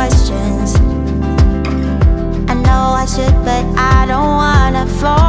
questions. I know I should, but I don't wanna fall.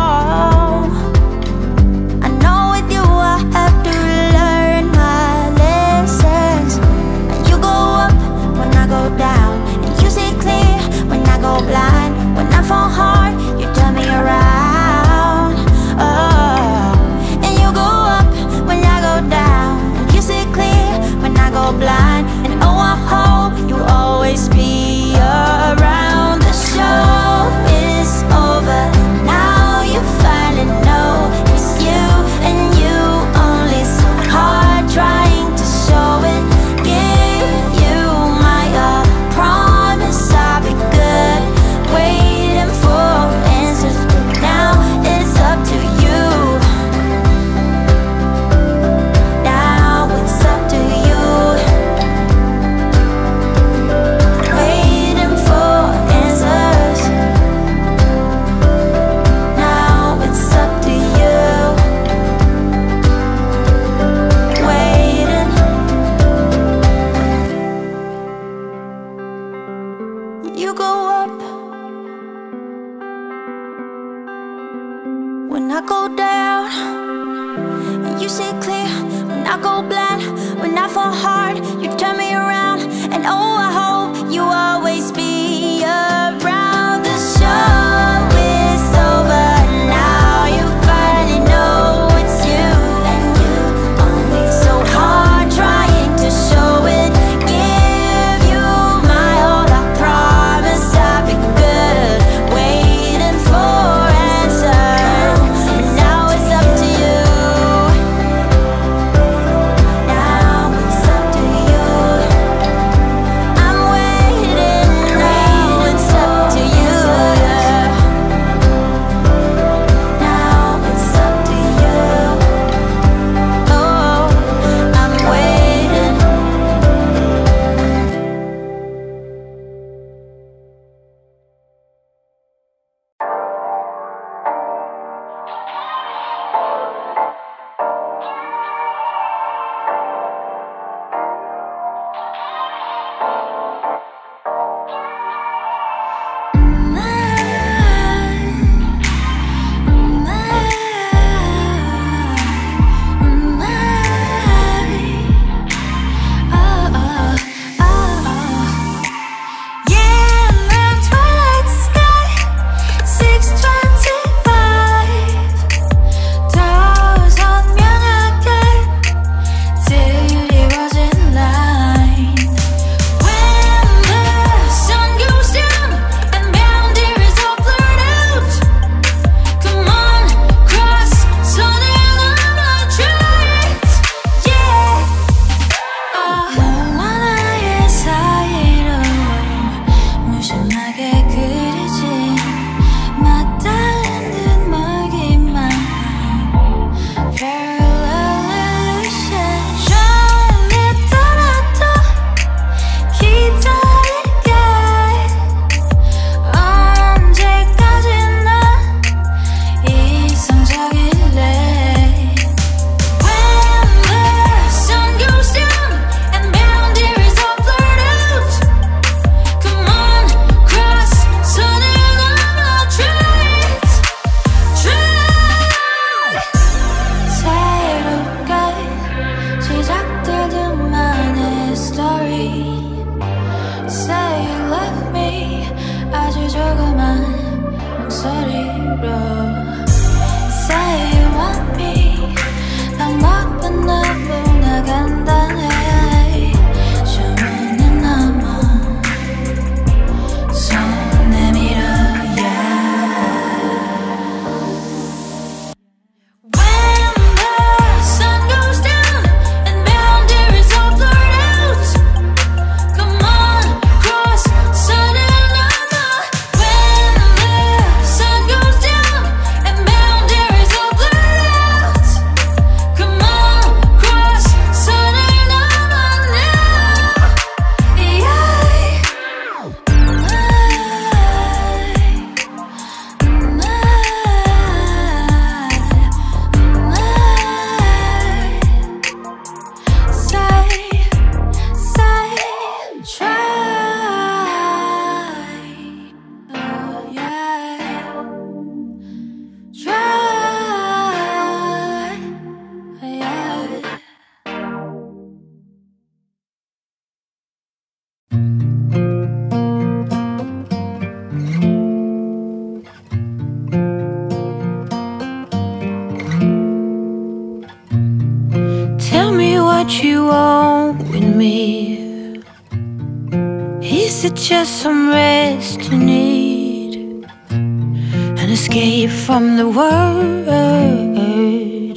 an escape from the world. Oh,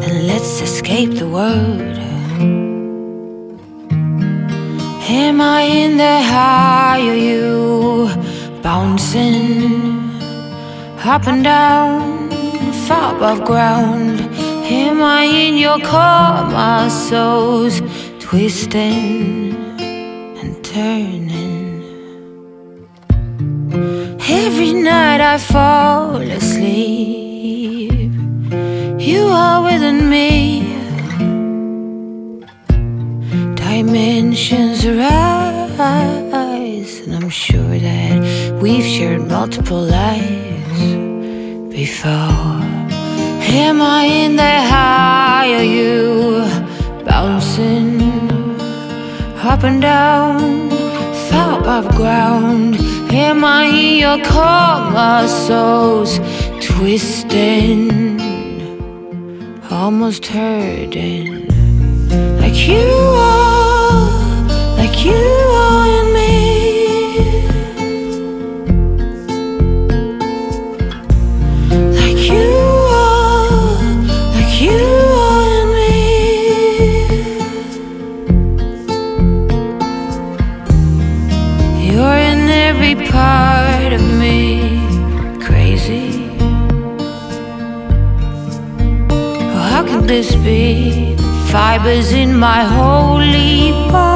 then let's escape the world. Am I in the high? Are you bouncing up and down, far above ground? Am I in your car? My soul's twisting and turning. night I fall asleep You are within me Dimensions rise And I'm sure that we've shared multiple lives Before Am I in the high? or you bouncing up and down? far above ground Am I in your call? Souls twisting, almost hurting. Like you are, like you this be? Fibers in my holy body.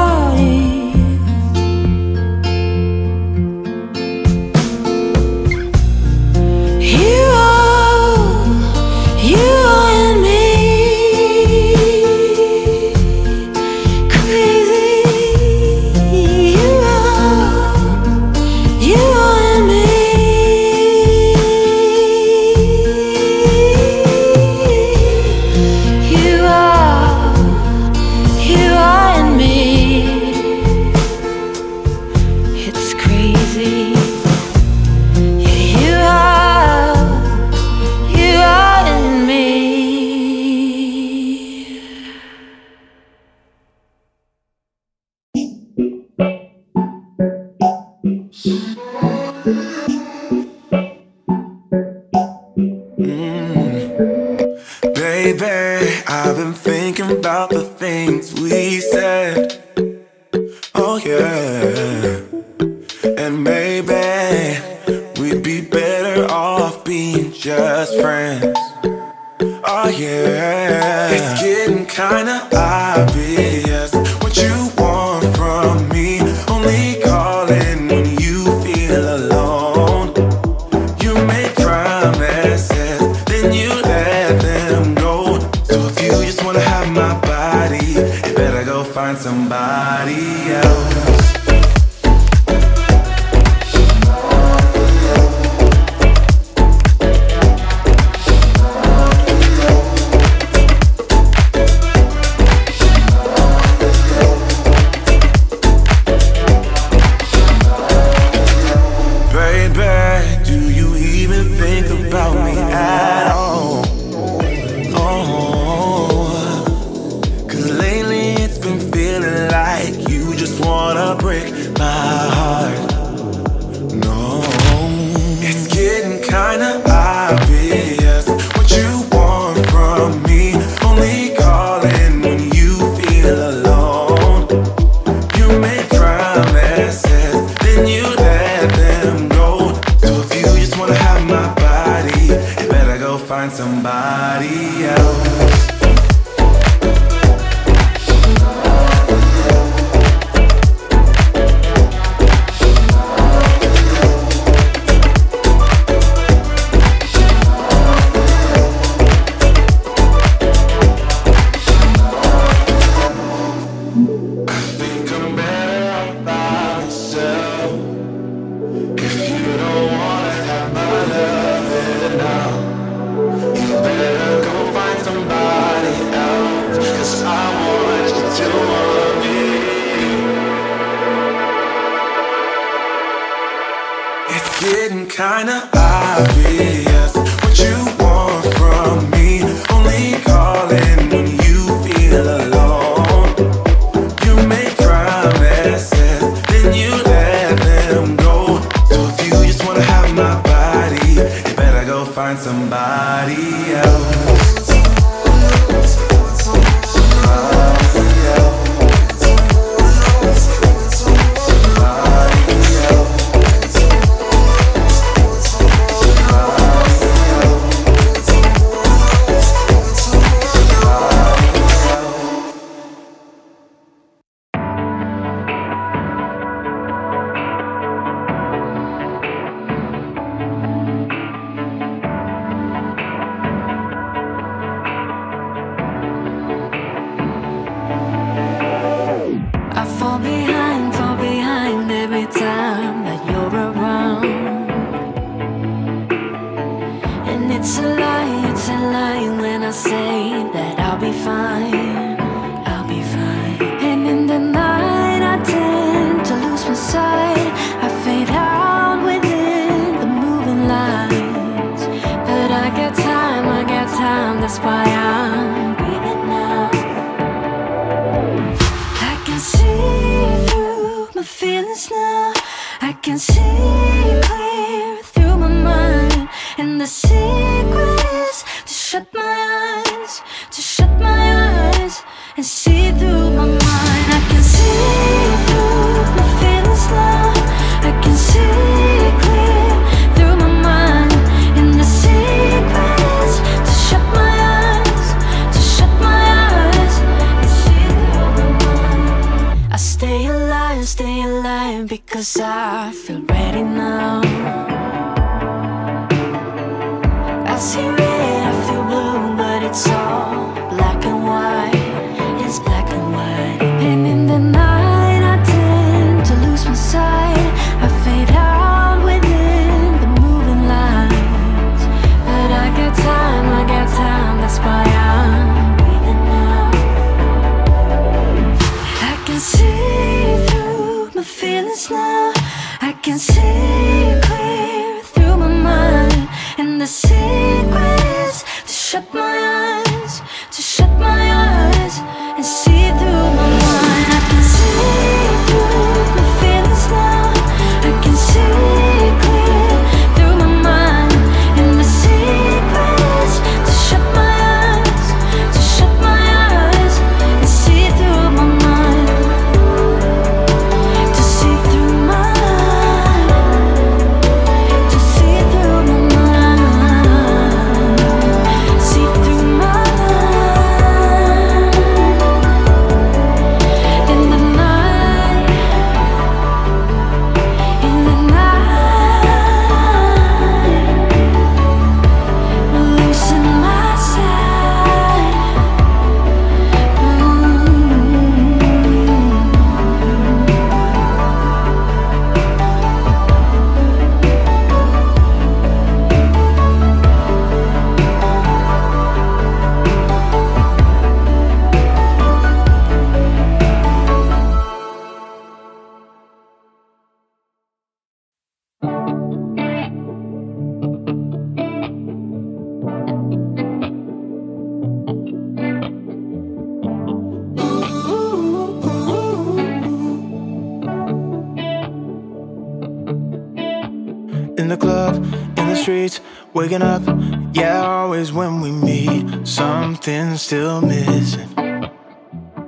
still missing.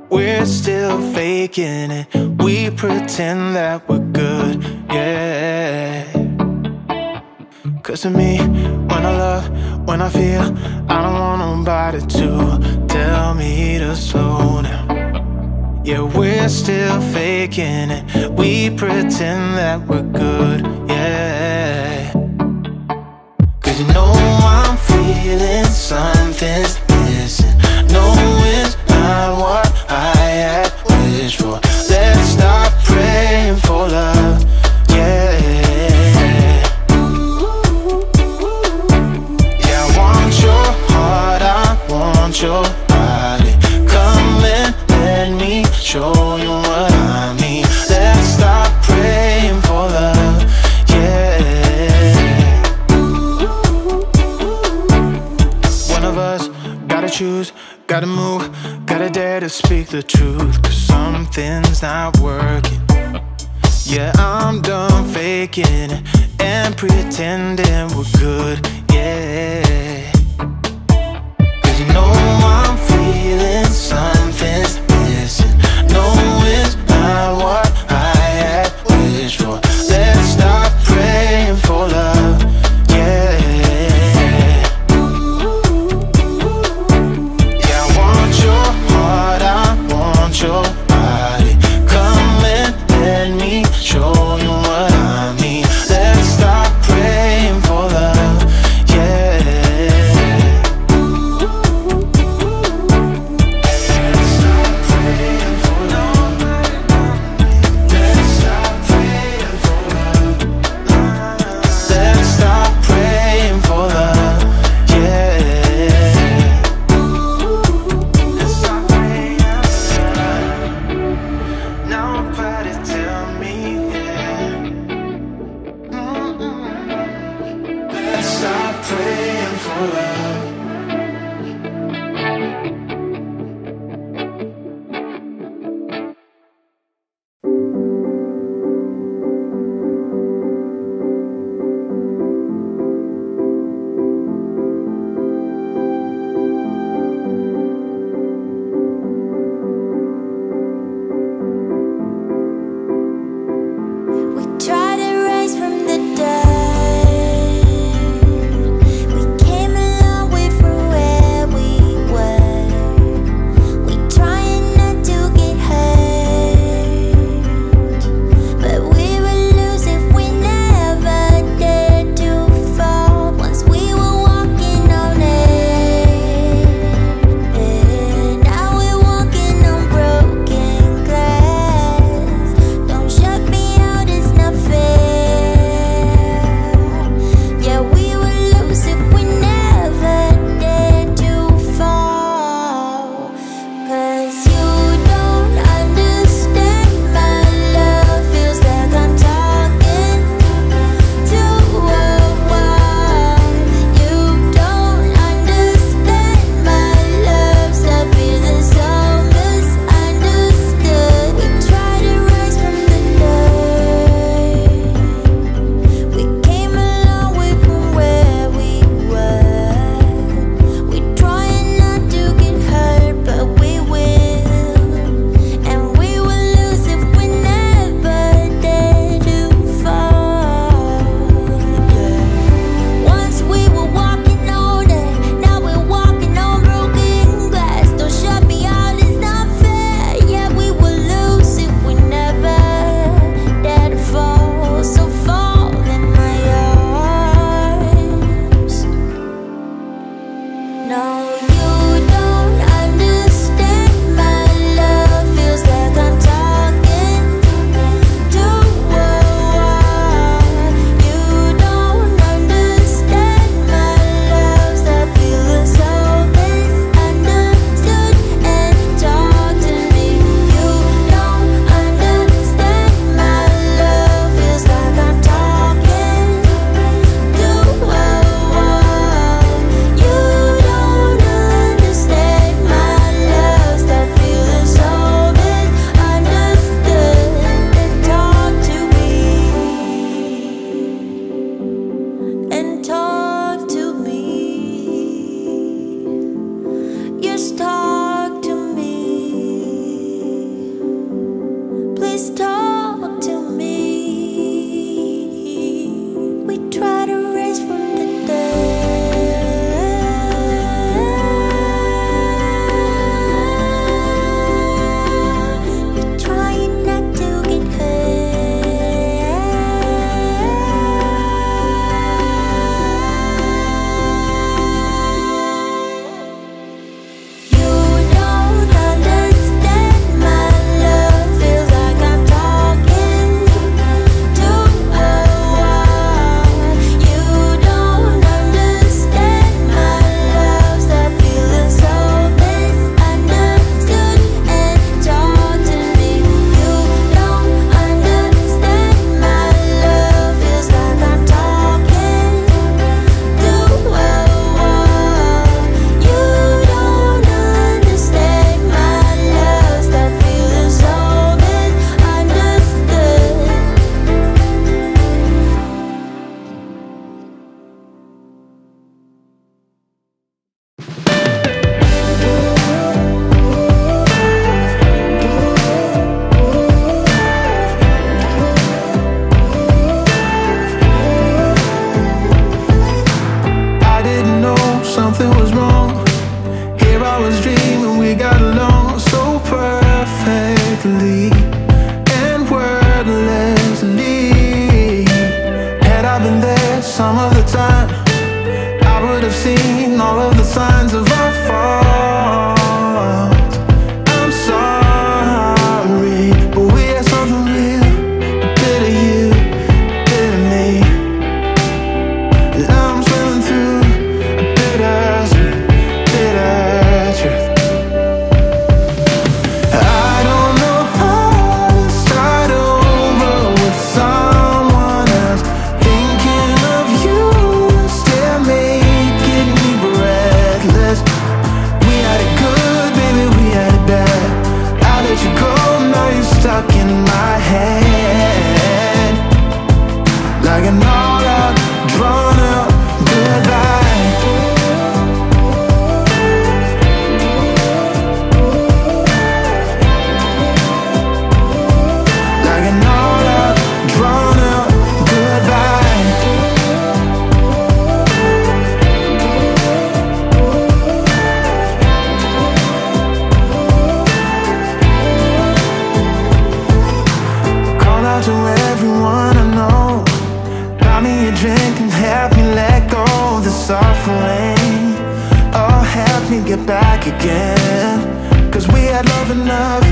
We're still faking it. We pretend that we're good, yeah. Cause to me, when I love, when I feel, I don't want nobody to tell me to slow down. Yeah, we're still faking it. We pretend that we're good, yeah. Again. Cause we had love enough,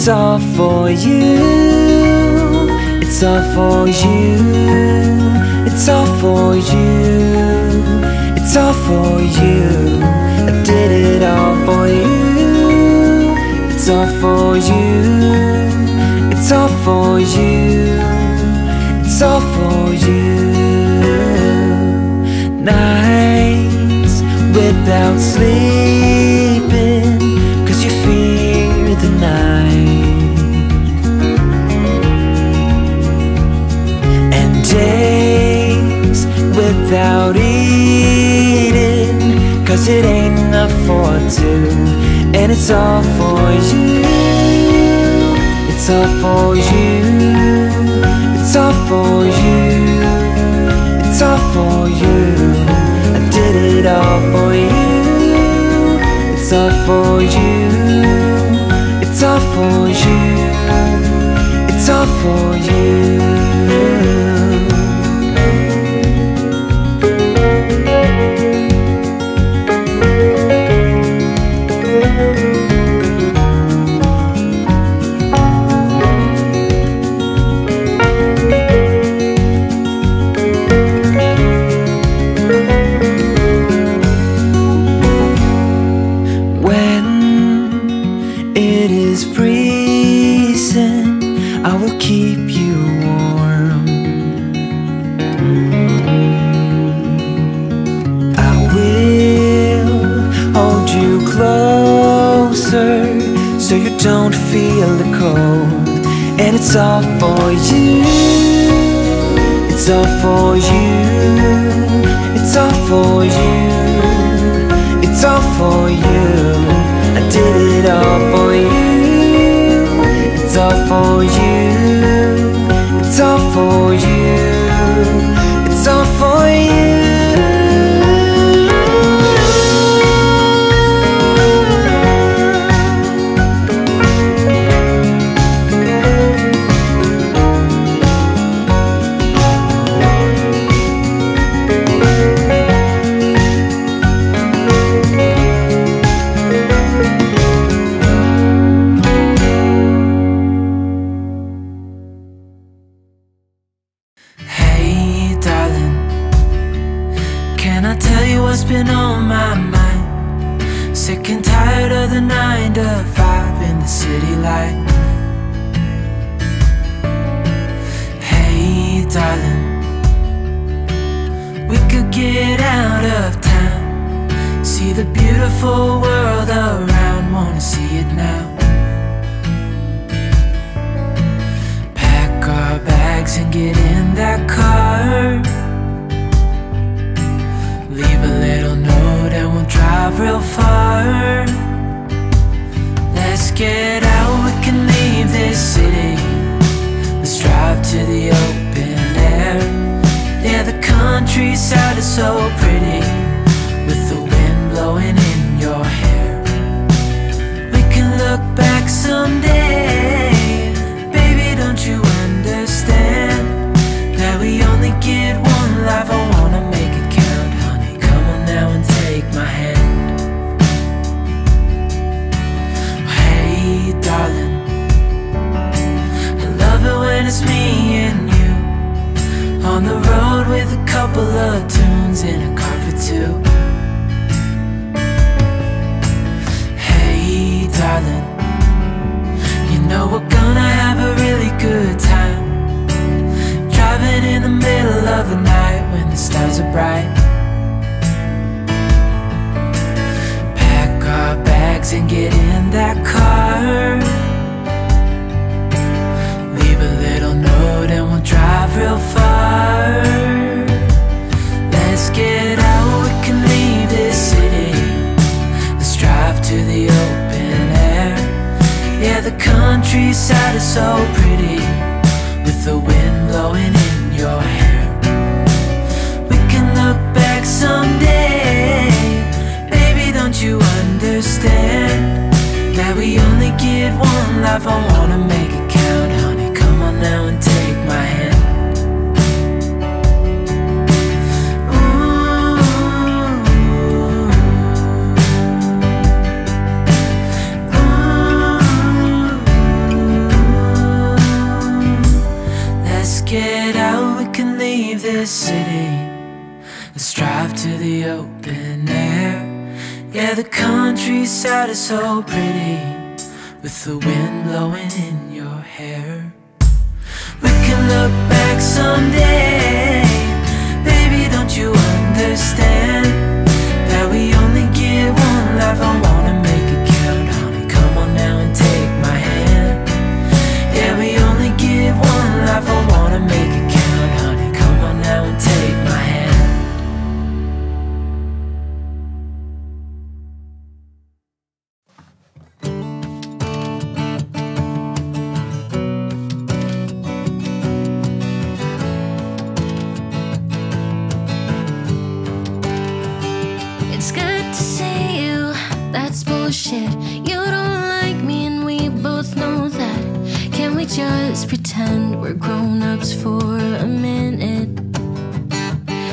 It's all for you. It's all for you. It's all for you. It's all for you. I did it all for you. It's all for you. It's all for you. It's all for you. Nights without sleep. 我已 and get in that car. Leave a little note and we'll drive real far. Let's get out, we can leave this city. Let's drive to the open air. Yeah, the countryside is so pretty with the wind get one life? I wanna make it count, honey. Come on now and take my hand. Ooh. Ooh. Let's get out, we can leave this city. Let's drive to the open air. Yeah, the countryside is so pretty with the wind blowing in your hair. We can look back someday. Baby, don't you understand just pretend we're grown ups for a minute?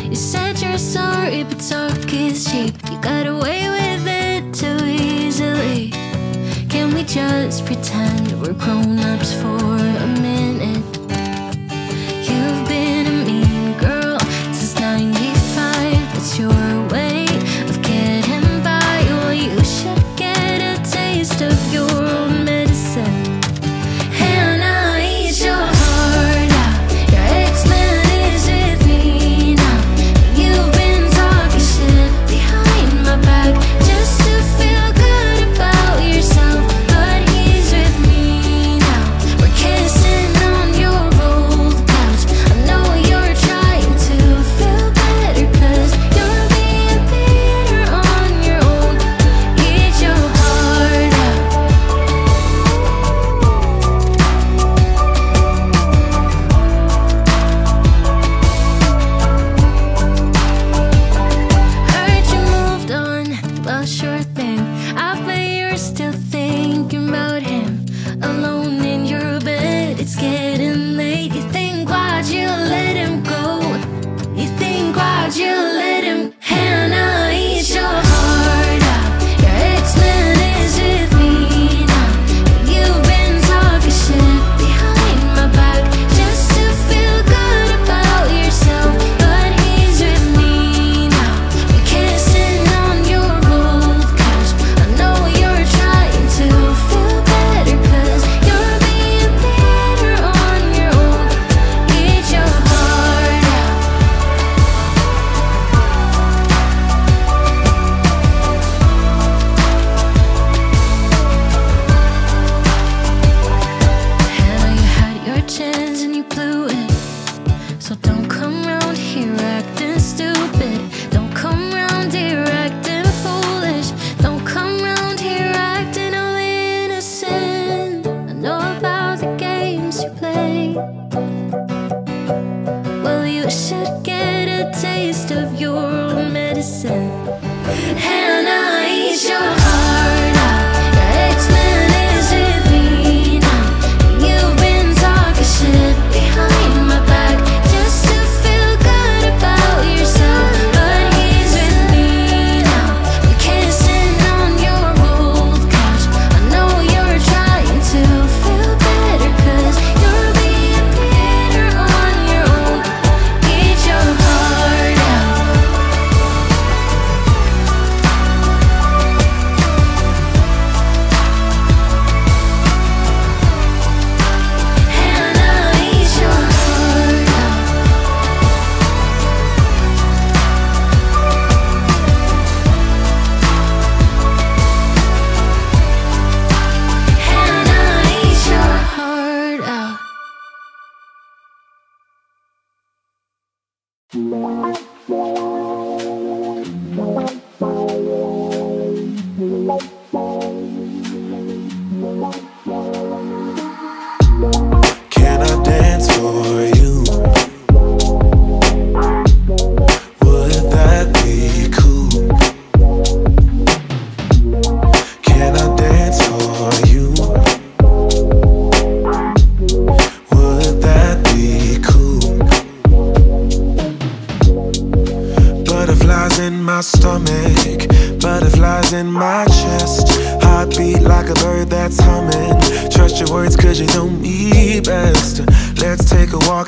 You said you're sorry, but talk is cheap. You got away with it too easily. Can we just pretend we're grown ups for a minute?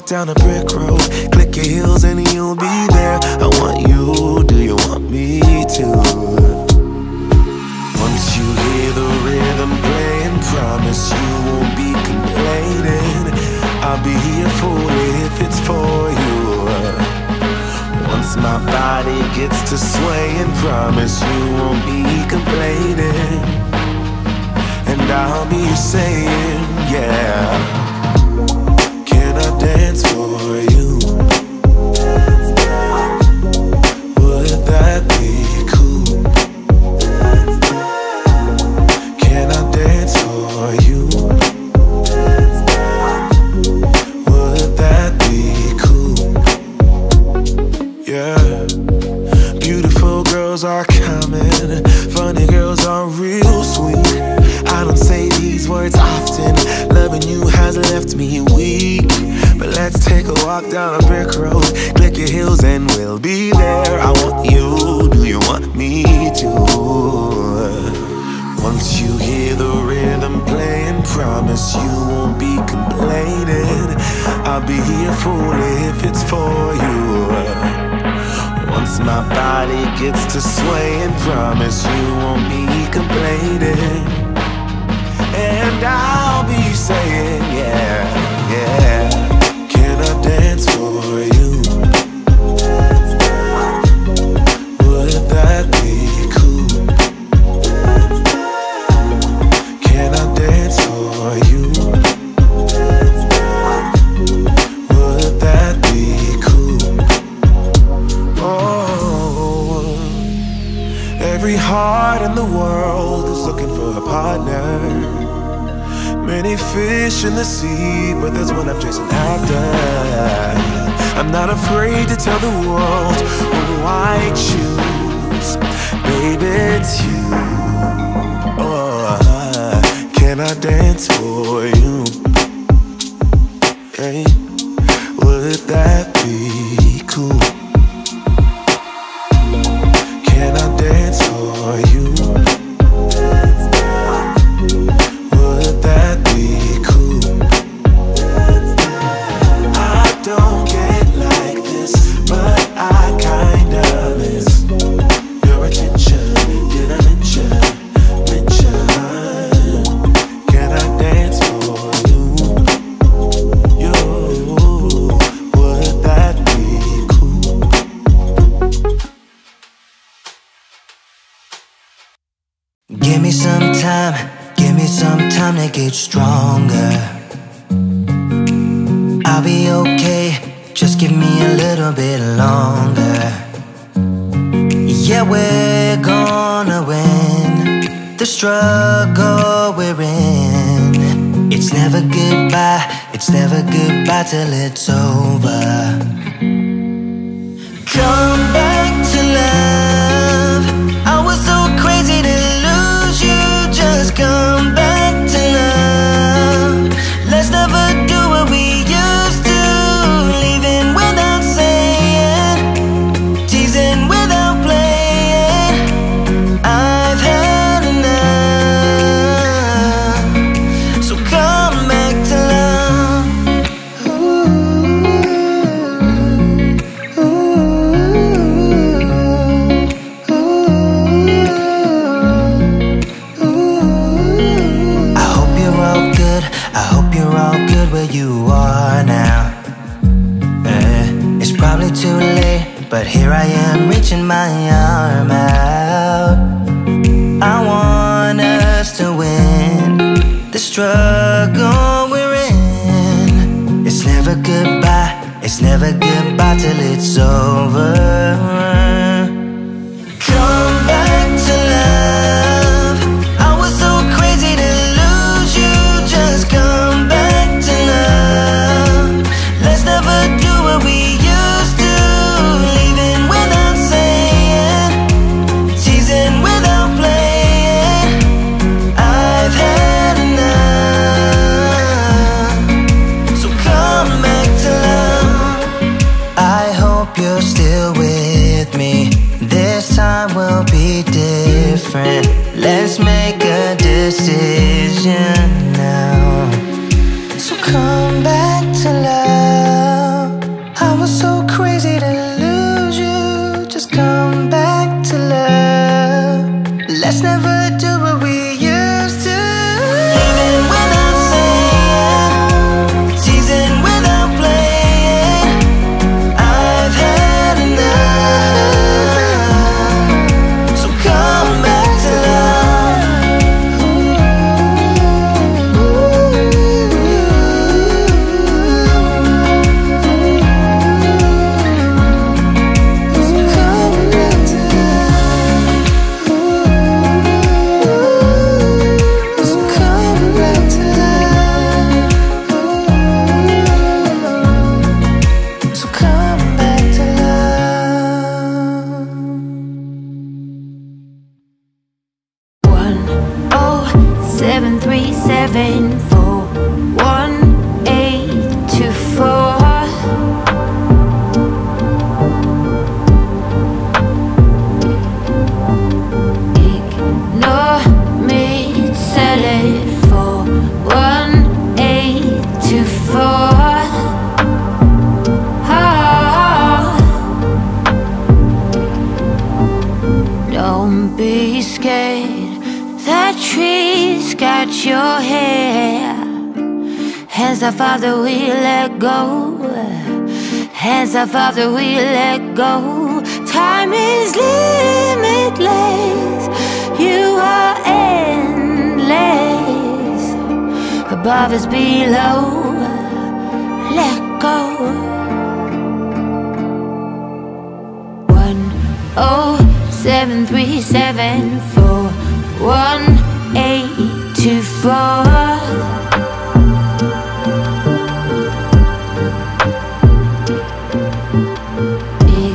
Down a brick road.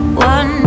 one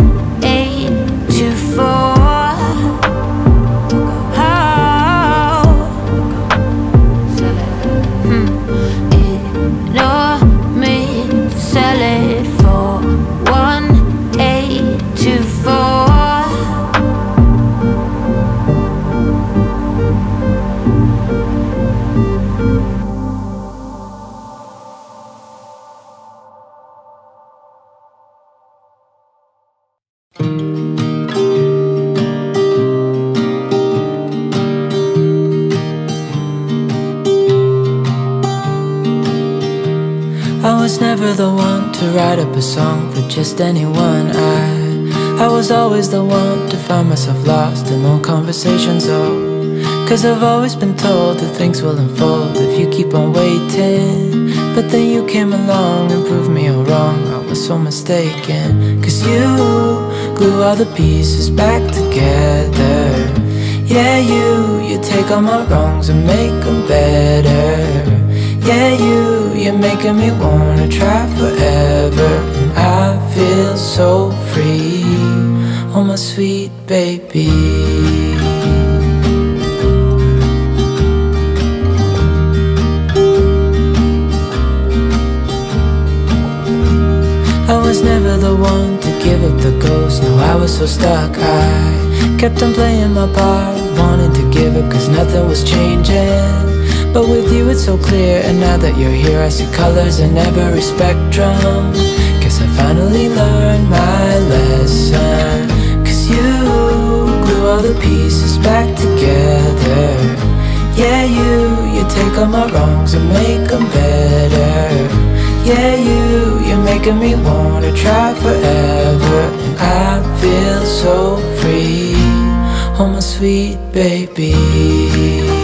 song for just anyone. I I was always the one to find myself lost in long conversations. Oh, cause I've always been told that things will unfold if you keep on waiting. But then you came along and proved me all wrong. I was so mistaken. Cause you glue all the pieces back together. Yeah, you, you take all my wrongs and make them better. Yeah, you, you're making me wanna try forever. So free. Oh, my sweet baby. I was never the one to give up the ghost. No, I was so stuck. I kept on playing my part, wanting to give up cause nothing was changing. But with you, it's so clear. And now that you're here, I see colors in every spectrum. I finally learned my lesson. Cause you glue all the pieces back together. Yeah, you, you take all my wrongs and make them better. Yeah, you, you're making me wanna try forever And I feel so free Oh, my sweet baby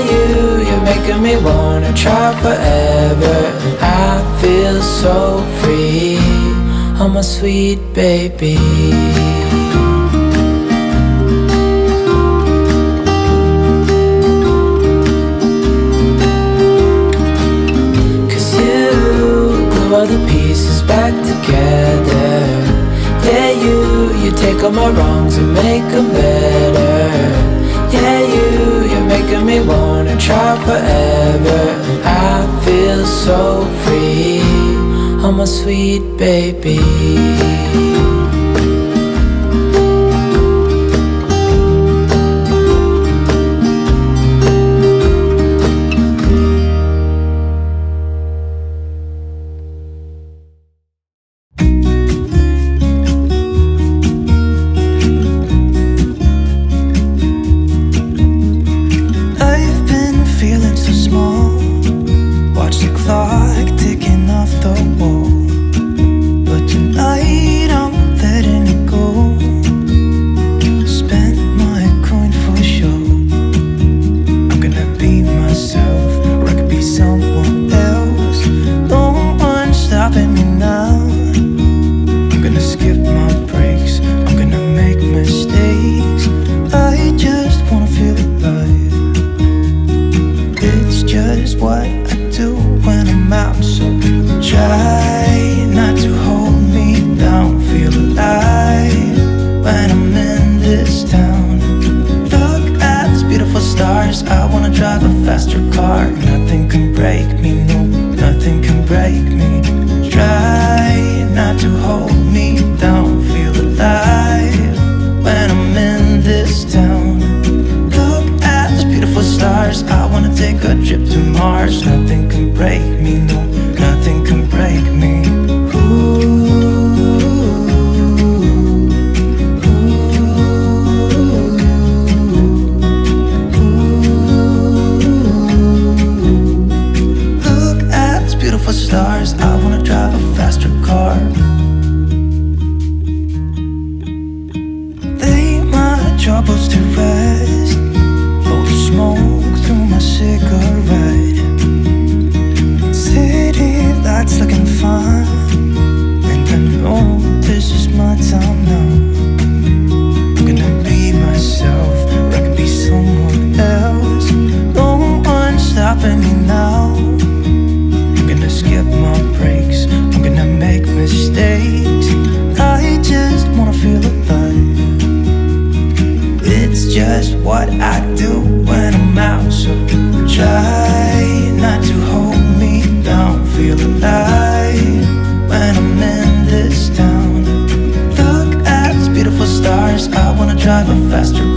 making me wanna try forever. I feel so free. Oh, my sweet baby. Cause you glue all the pieces back together Yeah, you, you take all my wrongs and make them better try forever. And I feel so free. Oh, my sweet baby try not to hold me down Feel alive when I'm in this town. Look at these beautiful stars I wanna drive a faster